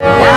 Yeah.